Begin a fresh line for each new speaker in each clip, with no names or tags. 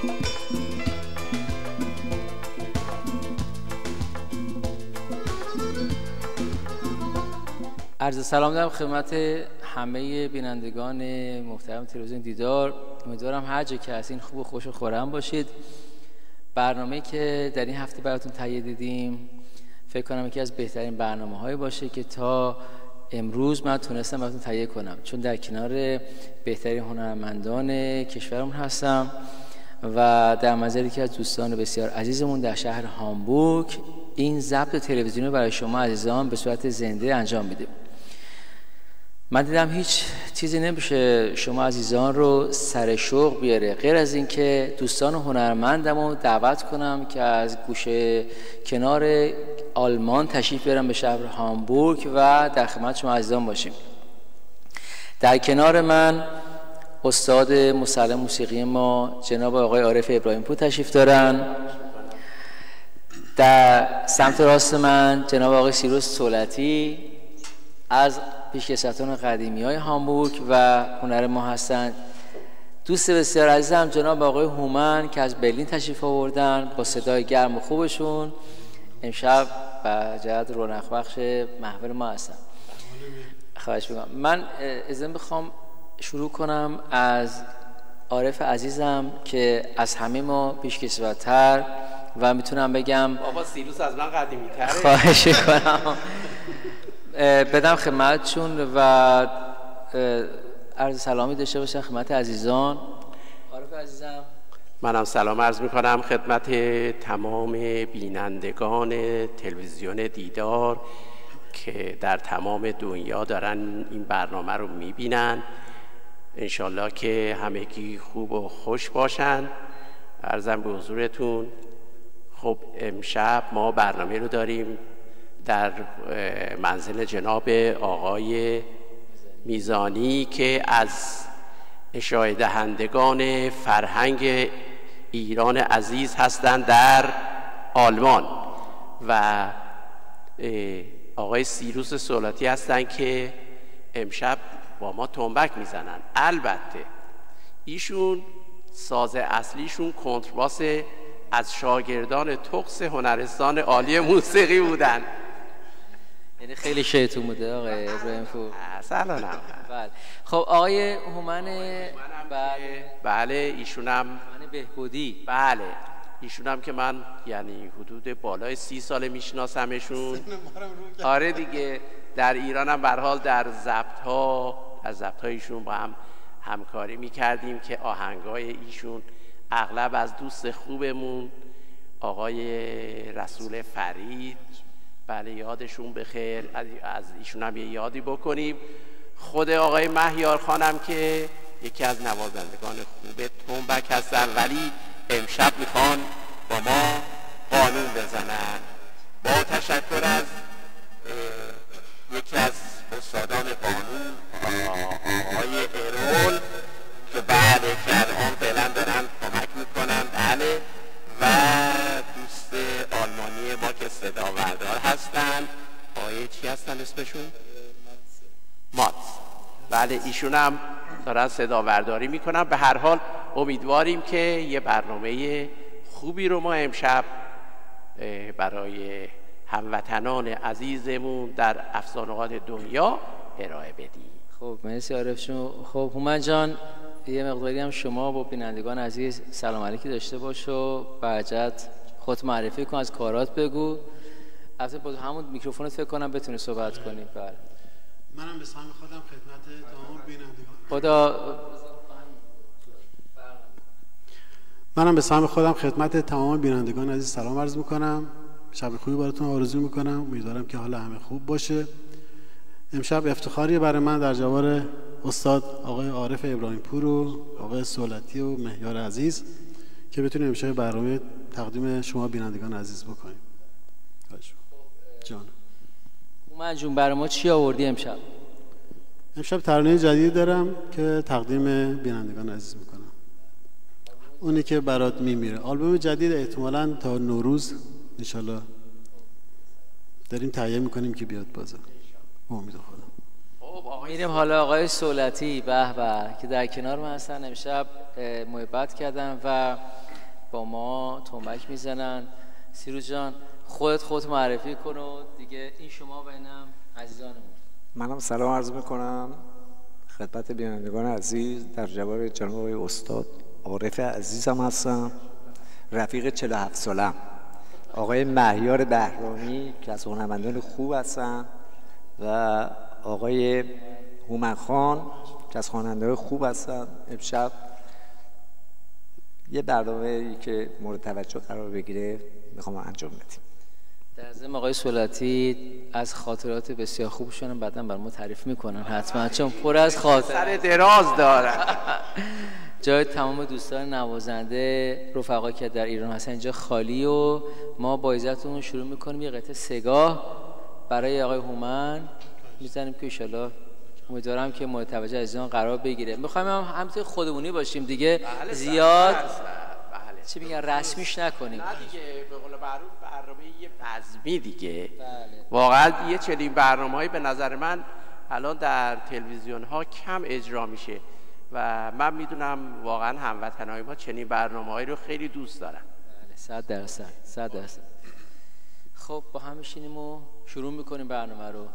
عرض سلام دارم خدمت همه بینندگان محترم تلویزیون دیدار. امیدوارم هر جا که هستین خوب و خوش و خورم باشید. برنامه که در این هفته براتون تهیه دیدیم فکر کنم یکی از بهترین برنامه هایی باشه که تا امروز من تونستم براتون تهیه کنم. چون در کنار بهترین هنرمندان کشورمون هستم. و در مزر که از دوستان بسیار عزیزمون در شهر هامبورگ این ضبط تلویزیونی برای شما عزیزان به صورت زنده انجام میده. من دیدم هیچ چیزی نمیشه شما عزیزان رو سر شوق بیاره. غیر از اینکه دوستان هنرمندم رو دعوت کنم که از گوشه کنار آلمان تشریف بیارم به شهر هامبورگ و در خدمت شما عزیزان باشیم. در کنار من استاد مسلم موسیقی ما جناب آقای عارف ابراهیم پور تشریف دارن. در سمت راست من جناب آقای سیروس سولتی از پیشکسوتان قدیمی های هامبورگ و هنر ما هستند. دوست بسیار عزیزم جناب آقای هومن که از برلین تشریف آوردن با صدای گرم و خوبشون امشب به جهت رونق بخش محور ما هستن. خواهش می‌کنم. من ازن بخوام شروع کنم از عارف عزیزم که از همه ما پیشکسوتر و می‌تونم بگم
بابا سیروس از من قدیمی تره
خواهش کنم بدم خدمتشون و عرض سلامی داشته باشم خدمت عزیزان. عارف عزیزم.
منم سلام عرض می‌کنم خدمت تمام بینندگان تلویزیون دیدار که در تمام دنیا دارن این برنامه رو می‌بینن. انشالله که همگی خوب و خوش باشن. ارزم به حضورتون خب امشب ما برنامه رو داریم در منزل جناب آقای میزانی که از اشاره دهندگان فرهنگ ایران عزیز هستند در آلمان و آقای سیروس سولاتی هستند که امشب با ما تنبک می‌زنن. البته ایشون ساز اصلیشون کنترباس از شاگردان تقص هنرستان عالی موسیقی بودن.
یعنی خیلی شیطون بوده آقای ابراهیم پور
سلام.
بله. خب آقای هومن بله.
بله ایشونم
هومن بهبودی.
بله. ایشونم که من یعنی حدود بالای سی ساله میشناسمشون. آره دیگه. در ایران هم حال در ضبط ها از ضبط ایشون با هم همکاری می‌کردیم که آهنگای ایشون اغلب از دوست خوبمون آقای رسول فرید. بله یادشون بخیر. از ایشون هم یه یادی بکنیم. خود آقای مهیار خانم که یکی از نوازندگان خوب تنبک هستن ولی امشب می‌خوان با ما قانون بزنن. با تشکر از یکی از استادان قانون. آقای ارول که بعد که الان فعلا دارن کمک می‌کنن. بله. و دوست آلمانی ما که صدا بردار هستن. آقای چی هستن اسمشون؟ مات. بله ایشون هم دارن صدا برداری می‌کنن. به هر حال امیدواریم که یه برنامه خوبی رو ما امشب برای هموطنان عزیزمون در افسانه‌های دنیا ارائه بدیم.
خب مرسی عارف خب هومن جان یه مقداری هم شما با بینندگان عزیز سلام علیکی داشته باش و برجت خود معرفی کن از کارات بگو. البته با همون میکروفونت فکر کنم بتونی صحبت کنی. بله.
منم به سهم خودم خدمت تمام بینندگان.
خدا.
منم به سهم خودم خدمت تمام بینندگان عزیز. سلام عرض می‌کنم. شب خوبی براتون آرزو می‌کنم. امیدوارم که حال همه خوب باشه. امشب افتخاری برای من در جوار استاد آقای عارف ابراهیم پور و آقای سولتی و مهیار عزیز که بتونیم امشب برنامه تقدیم شما بینندگان عزیز بکنیم. جان.
من جون برای ما چی آوردی امشب؟
امشب ترانه جدید دارم که تقدیم بینندگان عزیز می‌کنم. اونی که برات میمیره. آلبوم جدید احتمالا تا نوروز انشالله داریم تهیه می‌کنیم که بیاد امید خدا.
میریم حالا آقای سولتی به به که در کنار من هستن. امشب محبت کردن و با ما تنبک می‌زنن. سیروز جان خودت خود معرفی کن و دیگه این شما و اینم عزیزانمون.
منم سلام عرض می‌کنم. خدمت بینندگان عزیز در جوار جناب آقای استاد عارف عزیزم هستم. رفیق 47 سالم. آقای مهیار بهرامی که از هنرمندان خوب هستن. و آقای هومن خان که از خواننده خوب هستن امشب. یه برنامه ای که مورد توجه قرار بگیره می‌خوام انجام بدیم.
در ضمن آقای سولتی از خاطرات بسیار خوبشون بعدا بر ما تعریف می‌کنن. حتما چون پر از خاطر
سر دراز دارن.
جای تمام دوستان نوازنده رفقا که در ایران هستن اینجا خالی و ما با شروع می‌کنیم. یه قطعه سگاه. برای آقای هومن می‌زنیم که ایشالله امیدوارم که مورد توجه عزیزان قرار بگیره. می‌خوایم هم همینطور خودمونی باشیم دیگه.
بله،
زیاد
بله، بله.
چی میگن رسمیش نکنیم.
نه دیگه به قول معروف برنامه یه بزمی دیگه.
بله.
واقعا یه چنین برنامه به نظر من الان در تلویزیون ها کم اجرا میشه و من می‌دونم واقعا هموطنهای ما چنین برنامه رو خیلی دوست دارن.
بله صد درصد صد درصد. خب با هم میشینیم و شروع می‌کنیم برنامه رو.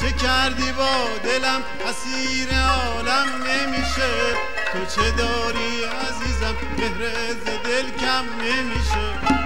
چه کردی با دلم؟ اسیر عالم نمیشه. تو چه داری عزیزم؟ مهرت دل کم نمیشه.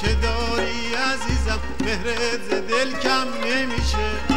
چه داری عزیزم؟ مهرت دل کم نمیشه.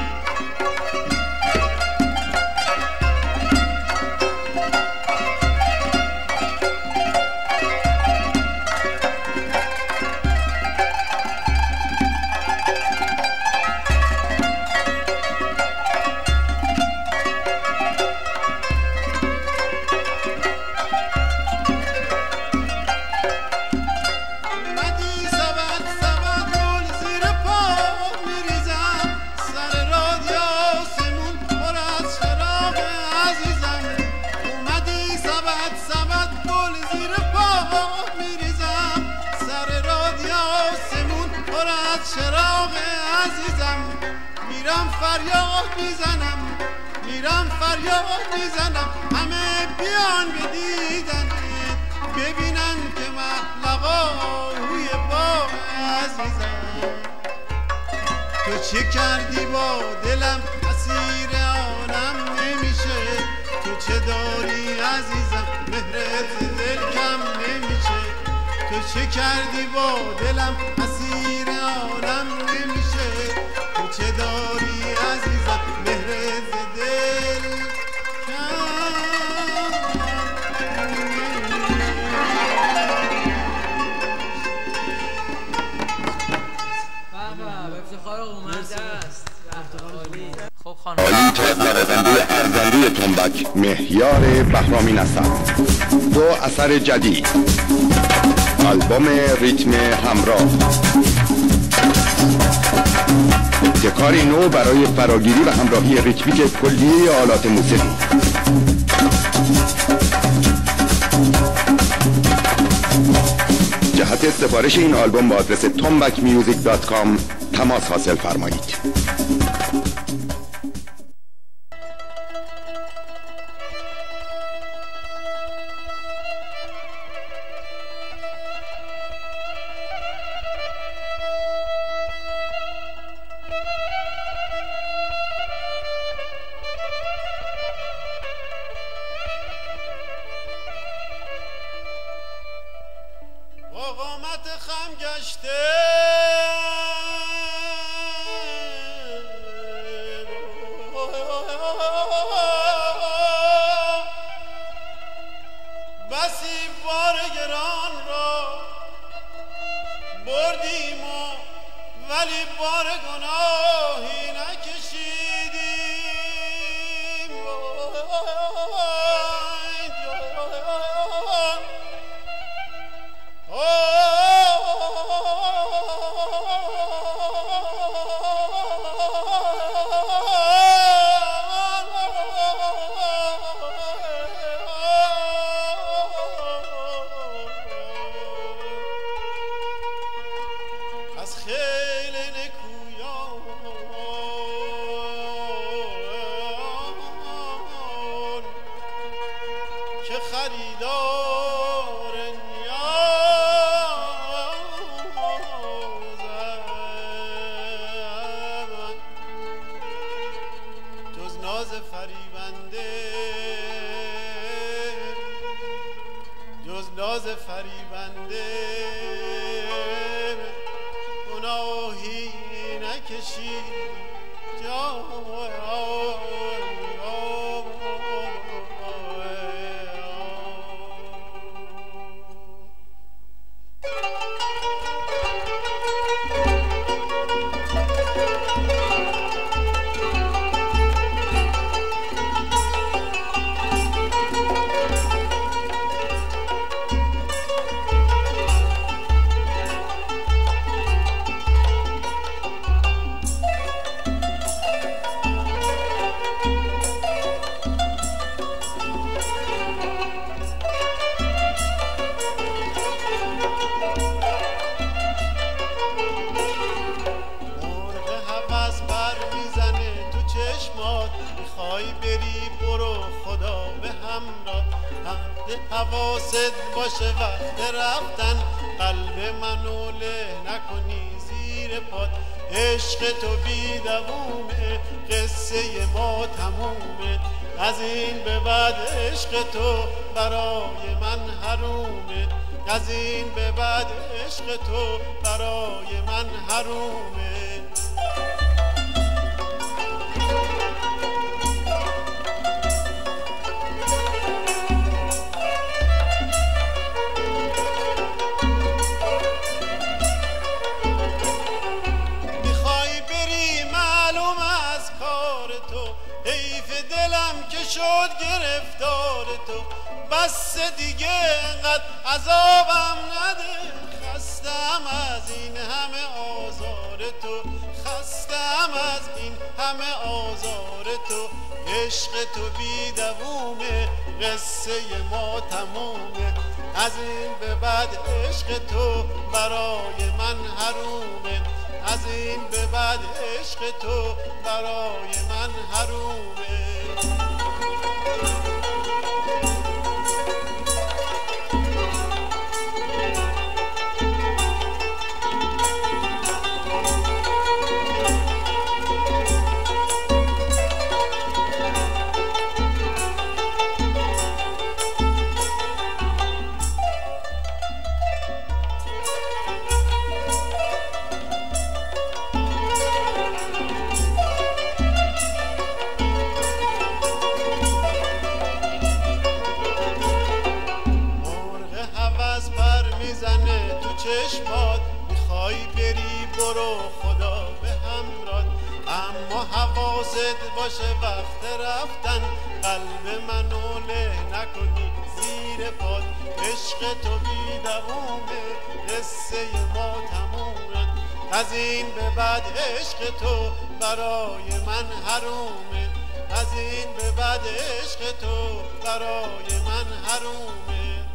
می‌زنم. همه بیان بدیدن ببینن که محلقای باغ عزیزم. تو چه کردی با دلم؟ اسیر آنم نمیشه. تو چه داری عزیزم؟ مهرت دل کم نمیشه. تو چه کردی با دلم؟ اسیر آنم نمیشه. تو چه داری
خانم
ارزنده تنبک. مهیار بهرامی نصر دو اثر جدید. آلبوم ریتم همراه. ابتکاری نو برای فراگیری و همراهی ریتمیک کلیه آلات موسیقی. جهت سفارش این آلبوم با آدرس tombakmusic.com تماس حاصل فرمایید.
از حواست باشه وقت رفتن. قلب منو له نکنی زیر پاد عشق تو بی دوومه قصه ما تمومه. از این به بعد عشق تو برای من حرومه. از این به بعد عشق تو برای من حرومه. دیگه انقدر عذابم نده. خستم از این همه آزار تو. خستم از این همه آزار تو. عشق تو بی دوومه. قصه ما تمومه. از این به بعد عشق تو برای من حرومه. از این به بعد عشق تو برای من حرومه. برو خدا به همراه اما حواست باشه وقت رفتن. قلب منو له نکنی زیر پاد. عشق تو بی دوومه قصه ما تمومه. از این به بعد عشق تو برای من حرومه. از این به بعد عشق تو برای من حرومه.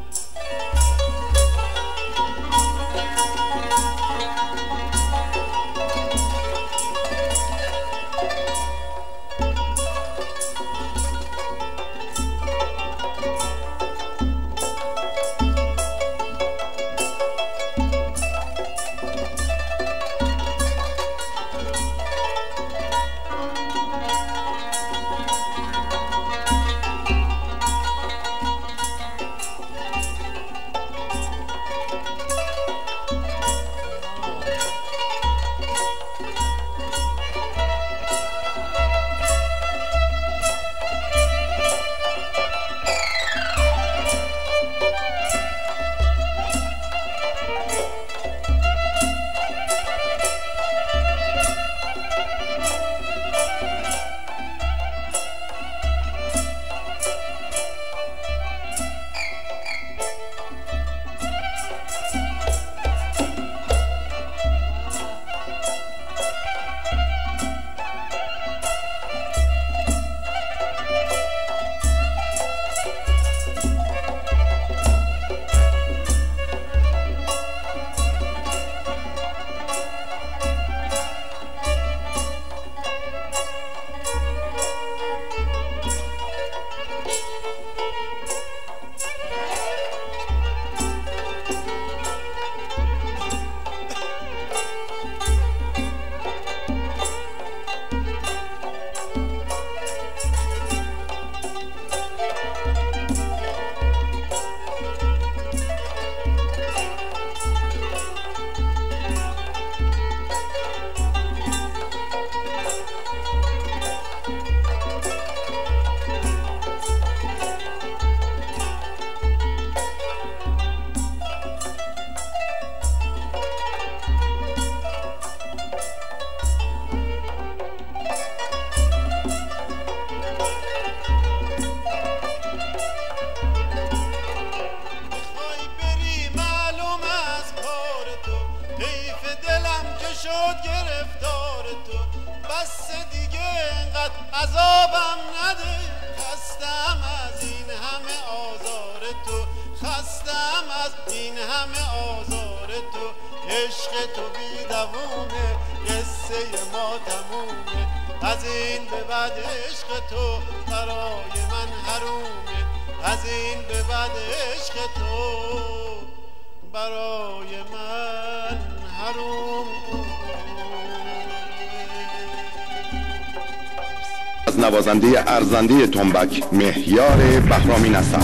از
نوازنده ارزنده تنبک مهیار بهرامی نصر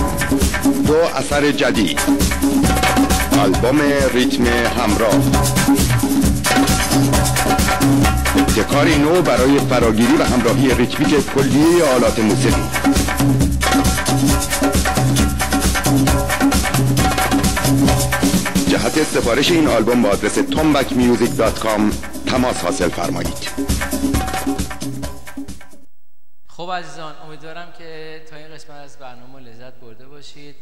دو اثر جدید. آلبوم ریتم همراه. ابتکاری نو برای فراگیری و همراهی ریتمیک کلیه آلات موسیقی. جهت سفارش این آلبوم با آدرس tombakmusic.com تماس حاصل فرمایید.
خب عزیزان امیدوارم که تا این قسمت از برنامه لذت برده باشید.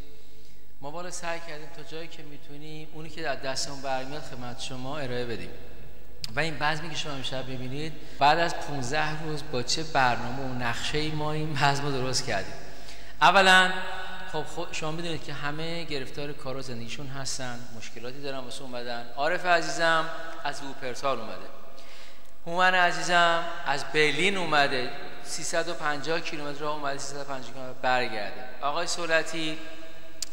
ما بالا سعی کردیم تا جایی که می‌تونیم اونی که در دستمون برمیاد خدمت شما ارائه بدیم. و این بزمی که شما امشب ببینید بعد از 15 روز با چه برنامه و نقشه ما این بزم رو درست کردیم. اولا خب شما می‌دونید که همه گرفتار کار و زندگیشون هستن مشکلاتی دارن واسه اومدن. عارف عزیزم از ووپرتال اومده. هومن عزیزم از برلین اومده. 350 کیلومتر راه اومده 350 کیلومتر برگرده. آقای سولتی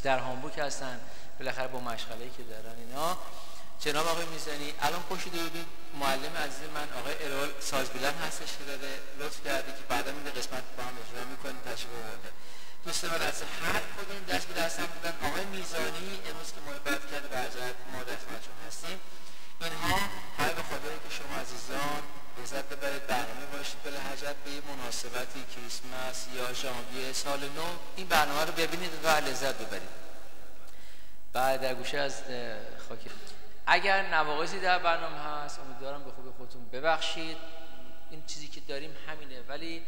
در هامبورگ هستن. بالاخره با مشغله که دارن اینا. جناب آقای میزانی الان پشت دوربین معلم عزیز من آقای ارول سازبیلن هستش که داره لطف کرده که بعدا این قسمت با هم اجرا می‌کنیم تشریف آورده دوست من از هر کدوم دست به دست بودن آقای میزانی امروز که محبت کرده به ما در هستیم. اینها هر خدایی که شما عزیزان لذت ببرید. برنامه باشید به لحجت به مناسبتی کریسمس یا ژانویه سال نو. این برنامه رو ببینید و لذت ببرید. بعد در گوشه از خاک. اگر نواقصی در برنامه هست امیدوارم به خوبی خودتون ببخشید. این چیزی که داریم همینه ولی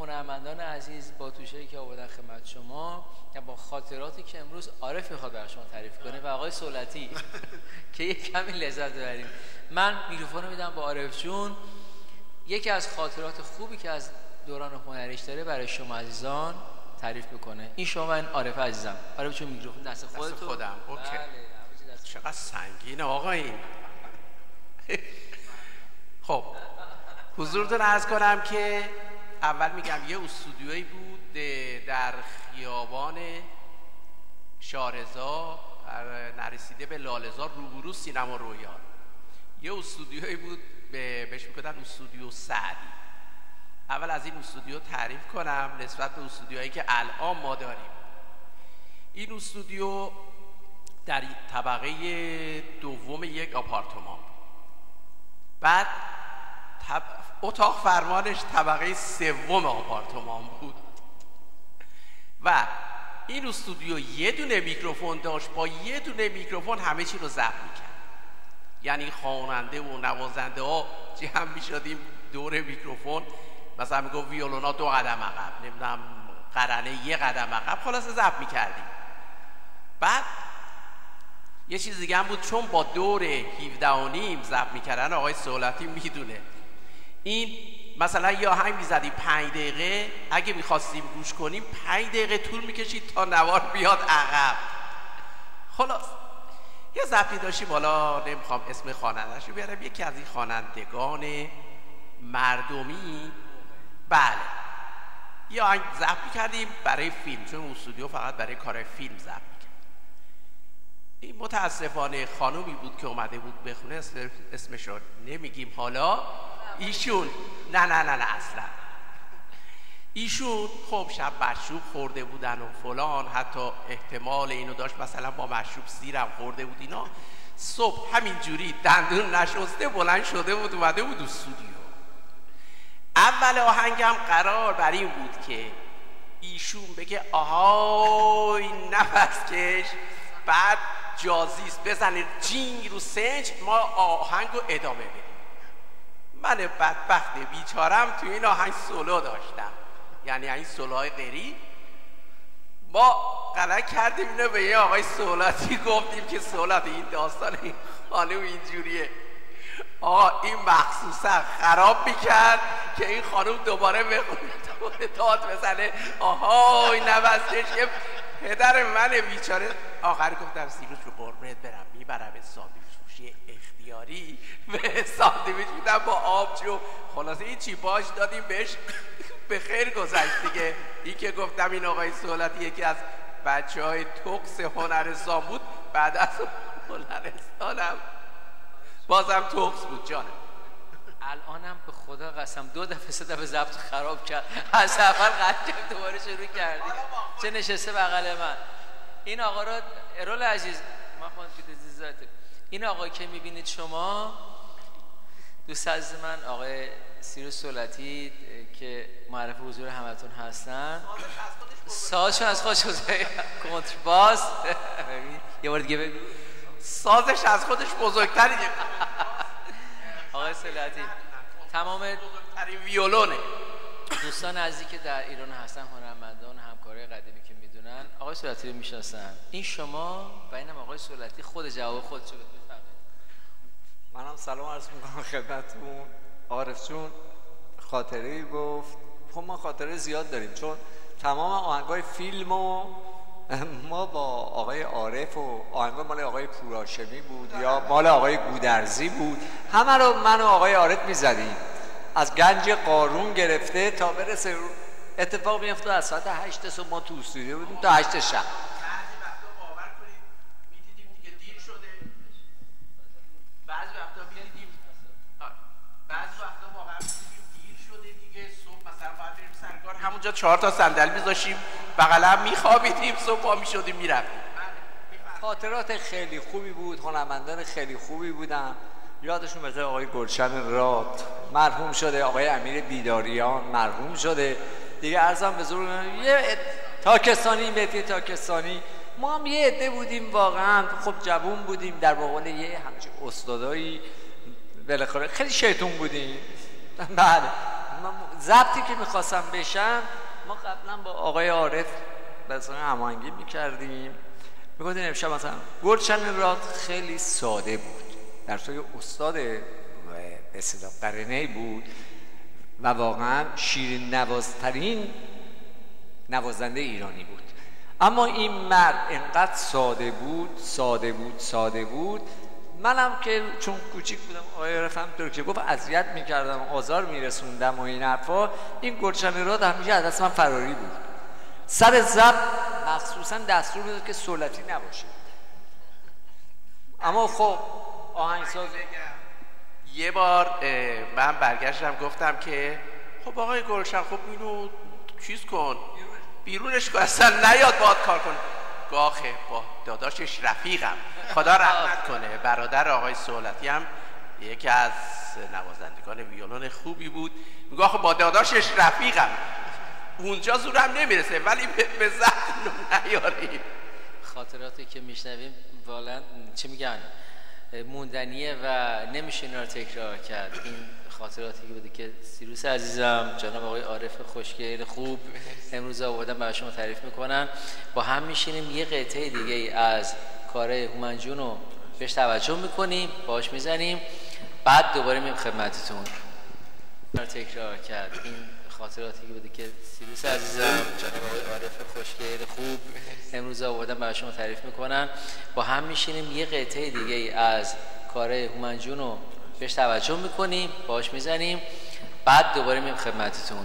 هنرمندان عزیز با توشه که آوردن خدمت شما یا با خاطراتی که امروز عارف می‌خواد برای شما تعریف کنه و آقای سولتی که یک کمی لذت ببریم. من میکروفون میدم با عارف جون. یکی از خاطرات خوبی که از دوران هنریش داره برای شما عزیزان تعریف بکنه. این شما این عارف عزیزم. عارف جون میکروفون دست خودت
خودم. OK. بله. چقدر سنگین آقا این خب حضورتون عرض کنم که اول میگم یه استودیویی بود در خیابان شارزا نرسیده به لالزار روبرو سینما رویان یه استودیویی بود به بهش می‌گفتن استودیو سعدی. اول از این استودیو تعریف کنم نسبت به استودیوهایی که الان ما داریم. این استودیو در طبقه دوم یک آپارتمان بعد اتاق فرمانش طبقه سوم آپارتمان بود. و این استودیو یه دونه میکروفون داشت با یه دونه میکروفون همه چی رو ضبط می‌کرد. یعنی خواننده و نوازنده ها جمع می‌شدیم؟ دور میکروفون. مثلا میگو ویولونا دو قدم عقب نمی‌دونم قرنه یه قدم عقب خلاص ضبط می‌کردیم. بعد یه چیز دیگه هم بود چون با دور 17 و نیم ضبط می‌کردن آقای سولتی می‌دونه. این مثلا یا همین می‌زدی پنج دقیقه اگه می‌خواستیم گوش کنیم پنج دقیقه طول می‌کشید تا نوار بیاد عقب. خلاص. یه ضبطی داشتیم حالا نمی‌خوام اسم خوانندهش رو بیارم یکی از این خوانندگان مردمی. بله. یا ضبط کردیم برای فیلم چون استودیو فقط برای کار فیلم ضبط این متاسفانه خانومی بود که اومده بود بخونه اسمش رو نمیگیم حالا. ایشون نه نه نه نه اصلا. ایشون خب شب مشروب خورده بودن و فلان حتی احتمال اینو داشت مثلا با مشروب سیرم خورده بود اینا. صبح همینجوری دندون نشسته بلند شده بود اومده بود استودیو. اول آهنگم قرار بر این بود که ایشون بگه آهای نفس کش بعد جازیست بزنه جینگ رو سنج ما آهنگ رو ادامه بدیم. من بدبخت بیچارم تو این آهنگ سولو داشتم. یعنی این سولوهای غیری ما غلط کردیم اینو به یه آقای سولاتی گفتیم که سولات این داستان این خانم اینجوریه. آقا این مخصوصا خراب می‌کرد که این خانم دوباره بخونه داد بزنه. آهای نوستش یه پدر من بیچاره. آخر گفتم سیروش رو قربونت برم. می‌برم سابی فروشی داری به ساندویچ میدم با آبجو. خلاصه این چی باش دادیم بهش. به خیر گذشت دیگه. این که گفتم این آقای سهولتی یکی از بچه های توکس هنرستان بود. بعد از هنرستانم بازم توکس بود جانم
الانم به خدا قسم دو دفعه سه دفعه ضبط خراب کرد. از اول قطع دوباره شروع کردی. چه نشسته بغل من؟ این آقا رو ارول عزیز. من خواهد این آقای که می‌بینید شما دوست عزیز من آقای سیروس سولتی که معرف حضور همتون هستن. سازشون از خودش کنتر باز یه بار دیگه بگو
سازش از خودش بزرگتری
آقای سولتی تمام
ویولونه.
دوستان عزیزی که در ایران هستن هنرمندان همکارای قدیمی که می‌دونن. آقای سولتی رو می‌شناسن. این شما و اینم آقای سولتی خود جواب خودشو
منم سلام عرض می‌کنم خدمتتون. عارف جون خاطره گفت. خب ما خاطره زیاد داریم چون تمام آهنگای فیلم و ما با آقای عارف و آهنگای مال آقای پوراشمی بود یا مال آقای گودرزی بود. همه رو من و آقای عارف می‌زدیم. از گنج قارون گرفته تا برسه اتفاق میفته از ساعت هشت صبح ما تو استودیو بودیم تا هشت شب.
همونجا چهار تا صندلی میذاشیم بغل هم میخوابیدیم صبح پا می‌شدیم می‌رفتیم.
خاطرات خیلی خوبی بود هنرمندان خیلی خوبی بودن. یادشون مثل آقای گلشن راد مرحوم شده آقای امیر بیداریان مرحوم شده. دیگه ارزم به زور یه تاکستانی مهدی تاکستانی ما هم یه عده بودیم واقعا. خب جوون بودیم در مقابل یه همچین استادایی. بالاخره خیلی شیطون بودیم. بله. ضبطی که می‌خواستم بشم ما قبلا با آقای عارف مثلا هماهنگی می‌کردیم. می‌گفتیم امشب مثلا گلچن راد خیلی ساده بود. در سوی استاد اصطلاح قرنه بود و واقعا شیرین نوازترین نوازنده ایرانی بود. اما این مرد انقدر ساده بود ساده بود ساده بود منم که چون کوچیک بودم آقای رفم که گفت اذیت می‌کردم آزار میرسوندم و این حرفا این گلشن را همیشه از دست من فراری بود. سر زب مخصوصا دستور می‌داد که سولتی نباشه. اما خب آهنگساز
یه بار من برگشتم گفتم که خب آقای گلشن خب اینو چیز کن بیرونش. کن اصلا نیاد باید کار کن گاخه با داداشش رفیقم. خدا رحمت کنه. برادر آقای سولتی هم یکی از نوازندگان ویولون خوبی بود. میگه آخه با داداشش رفیقم. اونجا زورم نمی‌رسه ولی به زهن نیاری
خاطراتی که میشنویم والا چه میگن؟ موندنیه و نمیشه اینا رو تکرار کرد. این خاطراتی که بوده که سیروس عزیزم جناب آقای عارف خوشگل خوب امروز آوردن برای شما تعریف می‌کنن. با هم میشینیم یه قطعه دیگه از کار هومنجون رو بهش توجه می‌کنیم باش می‌زنیم. بعد دوباره میم خدمتتون. تکرار کرد. این خاطراتی که بوده که سیروس عزیزم جناب آقای عارف خوشگل خوب امروز آوردن برای شما تعریف می‌کنن. با هم میشینیم یه قطعه دیگه از کار هومنجون رو بهش توجه می‌کنیم باش می‌زنیم. بعد دوباره میم خدمتتون.